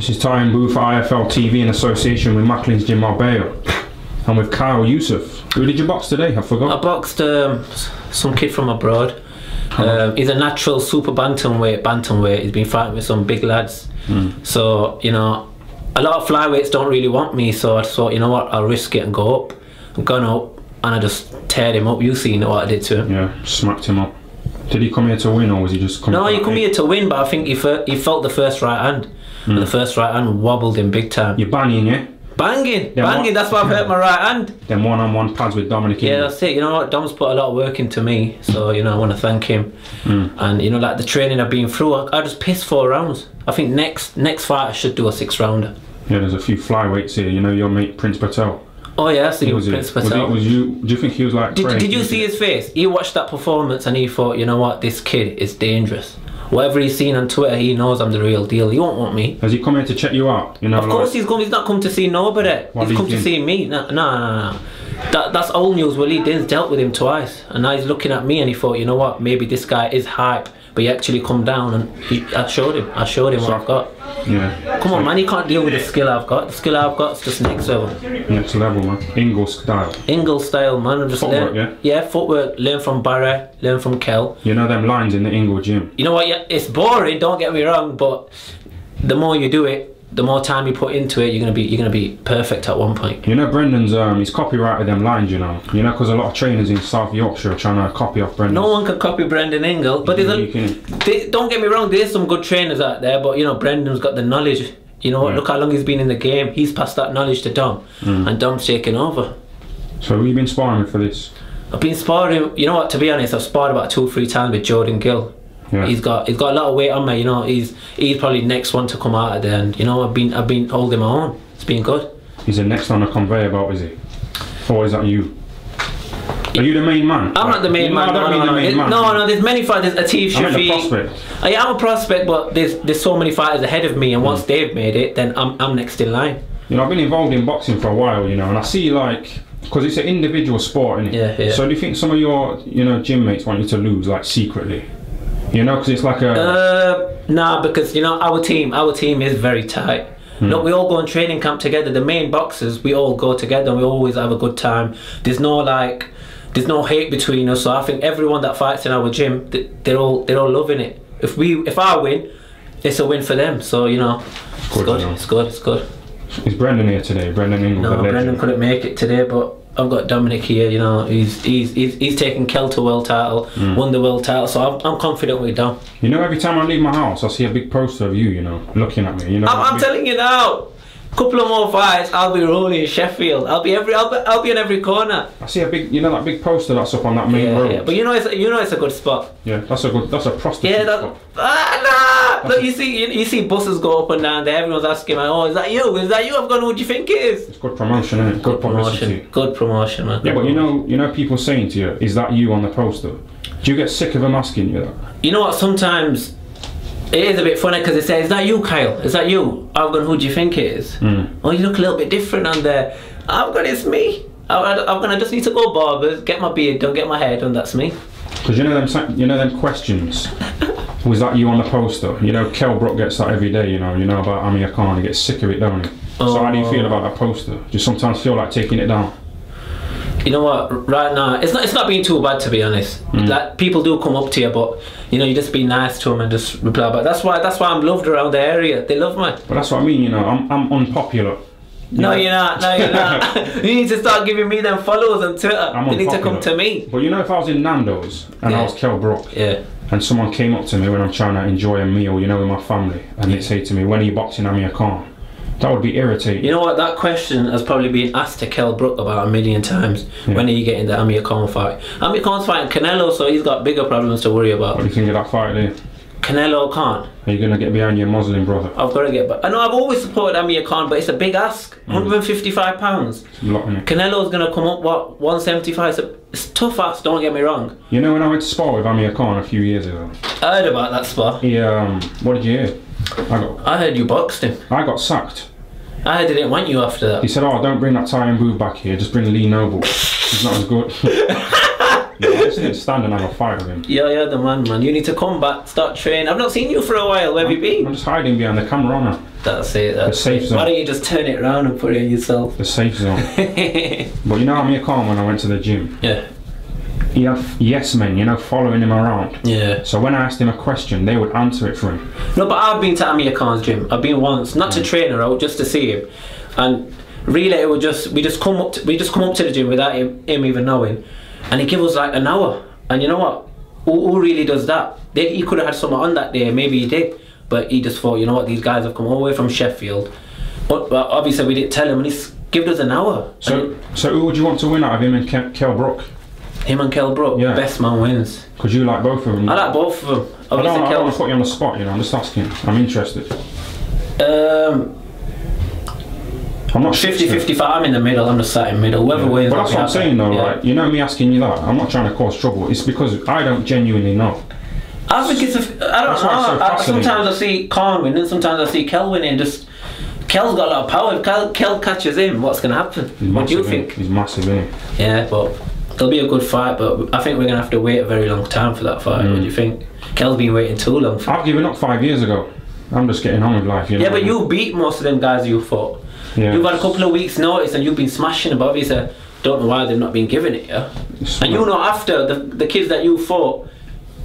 This is Tyan Booth for IFL TV in association with Macklin's Gym Marbella. And with Kyle Yousaf. Who did you box today? I forgot. I boxed um, some kid from abroad. Um, he's a natural super bantamweight, bantamweight. He's been fighting with some big lads. So you know, a lot of flyweights don't really want me. So I thought, you know what, I'll risk it and go up. I've gone up and I just teared him up. You seen what I did to him. Yeah, smacked him up. Did he come here to win or was he just coming No, he come here to win, but I think he, he felt the first right hand. Hmm. And the first right hand wobbled him big time. You're banging, yeah? Banging, Yeah, banging. what- That's why I've hurt my right hand. Then one on one pads with Dominic Yeah, that's it. You know what? Dom's put a lot of work into me, so you know I want to thank him. Hmm. And you know, like the training I've been through, I, I just pissed four rounds. I think next next fight I should do a six rounder. Yeah, there's a few flyweights here. You know your mate Prince Patel. Oh yeah, I see Was he? Prince Was, he, Patel. was you? Do you think he was like? did, did you see his face? He watched that performance and he thought, you know what, this kid is dangerous. Whatever he's seen on Twitter, he knows I'm the real deal. He won't want me. Has he come here to check you out? You know, Of course like, he's come. He's not come to see nobody. What he's come to see me. No, no, no, no. That, that's old news. Waleed Din's dealt with him twice, and now he's looking at me and he thought, you know what? Maybe this guy is hype, but he actually come down and he, I showed him. I showed him what I've got. yeah. Come on, man. He can't deal with the skill I've got. The skill I've got is just next level. Next level, man. Ingle style. Ingle style, man. I'm just Footwork, learn, yeah? footwork. Learn from Barry. Learn from Kell. You know them lines in the Ingle gym. You know what? Yeah, it's boring. Don't get me wrong, but the more you do it, the more time you put into it, you're gonna be you're gonna be perfect at one point. You know Brendan's um he's copyrighted them lines. You know. You know because a lot of trainers in South Yorkshire are trying to copy off Brendan. No one can copy Brendan Ingle, but there's a, can. they, don't get me wrong. There's some good trainers out there, but you know Brendan's got the knowledge. You know what? Yeah. Look how long he's been in the game. He's passed that knowledge to Dom, Mm. and Dom's taking over. So who you been sparring for this? I've been sparring. You know what? To be honest, I've sparred about two, three times with Jordan Gill. Yeah. He's got he's got a lot of weight on me. You know, he's he's probably next one to come out of there. And you know, I've been I've been holding my own. It's been good. He's the next on the conveyor belt, is he? Or is that you? Are you the main man? I'm not the main man. No, mean no, the no. main There's- man. no, no. There's many fighters. Atif I meant the Shafiq. prospect. I am a prospect, but there's there's so many fighters ahead of me, and Mm. once they've made it, then I'm I'm next in line. You know, I've been involved in boxing for a while, you know, and I see like because it's an individual sport, is Yeah, yeah. So do you think some of your, you know, gym mates want you to lose like secretly? You know, because it's like a Uh, nah, because you know our team, our team is very tight. Hmm. Look, we all go on training camp together. The main boxers, we all go together. and We always have a good time. There's no like, there's no hate between us. So I think everyone that fights in our gym, they're all they're all loving it. If we, if I win, it's a win for them. So you know, it's Good, good. you know. It's good. It's good. Is Brendan here today? Brendan Ingle, No. Brendan couldn't make it today, but I've got Dominic here. You know, he's he's he's, he's taken Kelter world title, Hmm. won the world title. So I'm, I'm confident with Dom. You know, every time I leave my house, I see a big poster of you. You know, looking at me. You know, I'm, I'm telling you now. Couple of more fights, I'll be rolling in Sheffield. I'll be every, I'll be, I'll be in every corner. I see a big, you know, that big poster that's up on that main Yeah, road. yeah. But you know, it's you know, it's a good spot. Yeah, that's a good, that's a prostitute. Yeah, that. spot. Ah, nah. Look, you see, you, you see buses go up and down there. Everyone's asking, me, "Oh, is that you? Is that you?" I've gone. What do you think it is? It's good promotion, isn't it? Good, publicity. promotion. Good promotion, man. Yeah, but you know, you know, people saying to you, "Is that you on the poster?" Do you get sick of them asking you that? You know what? Sometimes it is a bit funny because it says, "Is that you, Kyle? Is that you?" I've gone. Who do you think it is? Hmm. Oh, you look a little bit different on there. I've gone. It's me. I- I'm gonna just need to go barbers, get my beard done, get my hair done. That's me. Because you know them, you know them questions. Was that you on the poster? You know, Kell Brook gets that every day. You know, you know about Amir Khan. He gets sick of it, don't he? So how do you feel about that poster? Do you sometimes feel like taking it down? You know what? Right now, it's not. It's not being too bad to be honest. Mm. Like people do come up to you, but you know, you just be nice to them and just reply back. That's why. That's why I'm loved around the area. They love me. But that's what I mean. You know, I'm, I'm unpopular. No, Yeah. you're not. No, you're not. you need to start giving me them followers on Twitter. I'm they need to come to me. But you know, if I was in Nando's and I was Kell Brook, Yeah. and someone came up to me when I'm trying to enjoy a meal, you know, with my family, and they say to me, "When are you boxing Amir Khan?" That would be irritating. You know what? That question has probably been asked to Kell Brook about a million times. When are you getting the Amir Khan fight? Amir Khan's fighting Canelo, so he's got bigger problems to worry about. What do you think of that fight there? Canelo Khan. Are you gonna get behind your Muslim brother? I've got to get back. I know I've always supported Amir Khan, but it's a big ask. 155 pounds. A it. Canelo's gonna come up what 175. It's, a, it's tough ask. Don't get me wrong. You know when I went to spar with Amir Khan a few years ago, I heard about that spot. Yeah, um, what did you hear? I got I heard you boxed him. I got sacked. I heard they didn't want you after that. He said, "Oh, don't bring that Tyan Booth back here. Just bring Lee Noble. He's not as good." I just didn't stand and have a fight with him. Yeah, yeah, the man, man. You need to come back, start training. I've not seen you for a while. Where have you been? I'm just hiding behind the camera, aren't I? That's it. That's safe it. zone. Why don't you just turn it around and put it in yourself? The safe zone. but you know Amir Khan when I went to the gym, yeah. he had yes men, you know, following him around. Yeah. So when I asked him a question, they would answer it for him. No, but I've been to Amir Khan's gym. I've been once, not to mm. train her out, just to see him. And really, it would just we just come up to, we just come up to the gym without him, him even knowing, and he gave us like an hour. And you know what? Who, who really does that? They, he could have had someone on that day. Maybe he did, but he just thought, you know what? These guys have come all the way from Sheffield. But, but obviously, we didn't tell him, and he's given us an hour. So so who would you want to win out of him and Kel, Kell Brook? Him and Kell Brook, Yeah. best man wins. Because you like both of them. I like both of them. I don't, I don't want to put you on the spot, you know, I'm just asking. I'm interested. Um, I'm not 50 55, I'm in the middle, I'm just sat in the middle. Whoever wins. But that's what I'm saying though, Yeah. right? You know me asking you that. I'm not trying to cause trouble. It's because I don't genuinely know. I think it's a. I don't know. so I, sometimes I see Khan winning, sometimes I see Kell winning. Just Kell's got a lot of power. If Kell, Kell catches him, what's going to happen? He's what do you massive, innit? think? He's massive, isn't he? Yeah, but it'll be a good fight. But I think we're going to have to wait a very long time for that fight. Mm. What do you think? Kell's been waiting too long. For I've given up five years ago. I'm just getting on with life, you know. yeah, but you beat most of them guys you fought. Yeah. You've had a couple of weeks' notice and you've been smashing them. But obviously, don't know why they've not been giving it. Yeah. It's- And you know, after the, the kids that you fought,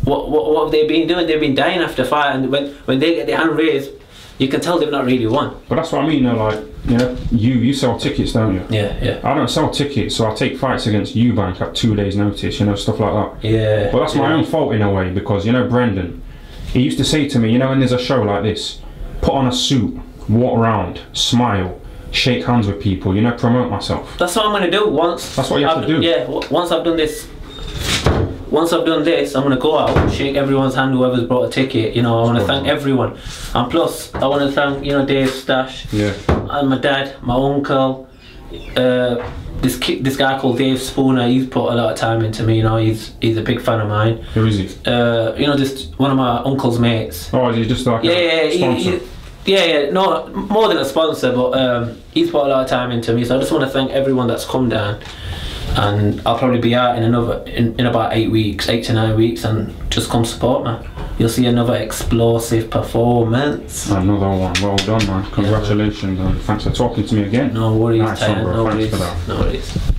what, what what have they been doing? They've been dying after fight, and when when they get their hand raised, you can tell they've not really won. But that's what I mean, though. Like, you know, you you sell tickets, don't you? Yeah, yeah, I don't sell tickets, so I take fights against Eubank at two days' notice, you know, stuff like that. yeah. But that's my yeah. own fault in a way because you know Brendan, he used to say to me, you know, when there's a show like this, put on a suit, walk around, smile, shake hands with people, you know, promote myself. That's what I'm gonna do once. That's what you have I've- to do. Yeah, once I've done this. Once I've done this, I'm gonna go out, shake everyone's hand, whoever's brought a ticket. You know, I want to thank everyone, and plus, I want to thank you know Dave Stash, Yeah. and my dad, my uncle, uh, this ki- this guy called Dave Spooner. He's put a lot of time into me. You know, he's he's a big fan of mine. Who is he? Uh, you know, just one of my uncle's mates. Oh, he just like Yeah, a yeah, he, sponsor? he, yeah, yeah. No, more than a sponsor, but um, he's put a lot of time into me. So I just want to thank everyone that's come down. And I'll probably be out in another in, in about eight weeks, eight to nine weeks, and just come support me. You'll see another explosive performance. Another one. Well done, man. Congratulations, and thanks for talking to me again. No worries, Nice bro. no Thanks worries, for that. no worries.